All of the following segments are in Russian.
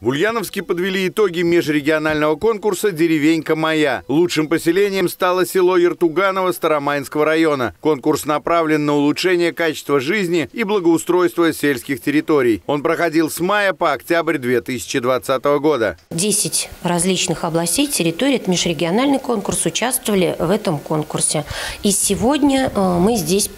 В Ульяновске подвели итоги межрегионального конкурса «Деревенька моя». Лучшим поселением стало село Ертуганово Старомайнского района. Конкурс направлен на улучшение качества жизни и благоустройство сельских территорий. Он проходил с мая по октябрь 2020 года. Десять различных областей, территорий, это межрегиональный конкурс, участвовали в этом конкурсе. И сегодня э, мы здесь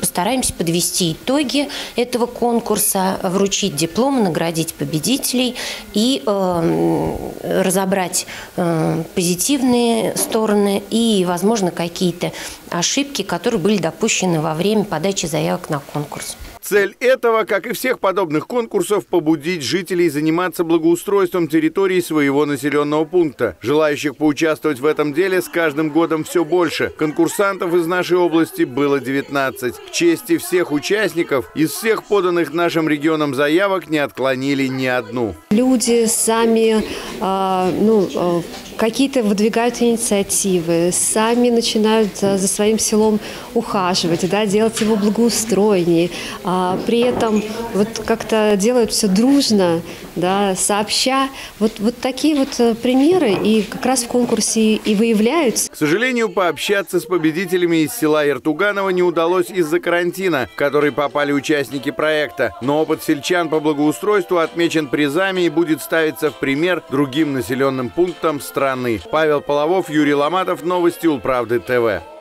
постараемся подвести итоги этого конкурса, вручить дипломы, наградить победителей и э, разобрать э, позитивные стороны и, возможно, какие-то ошибки, которые были допущены во время подачи заявок на конкурс. Цель этого, как и всех подобных конкурсов, побудить жителей заниматься благоустройством территории своего населенного пункта. Желающих поучаствовать в этом деле с каждым годом все больше. Конкурсантов из нашей области было 19. К чести всех участников, из всех поданных нашим регионам заявок не отклонили ни одну. Люди сами э, ну, э, какие-то выдвигают инициативы, сами начинают э, за своим селом ухаживать, да, делать его благоустроеннее. А при этом вот как-то делают все дружно, да, сообща. Вот, вот такие вот э, примеры и как раз в конкурсе и выявляются. К сожалению, пообщаться с победителями из села Иртуганова не удалось из-за карантина, в который попали участники проекта. Но опыт сельчан по благоустройству отмечен призами и будет ставиться в пример другим населенным пунктам страны страны. Павел Половов, Юрий Ломатов, Новости Улправды ТВ.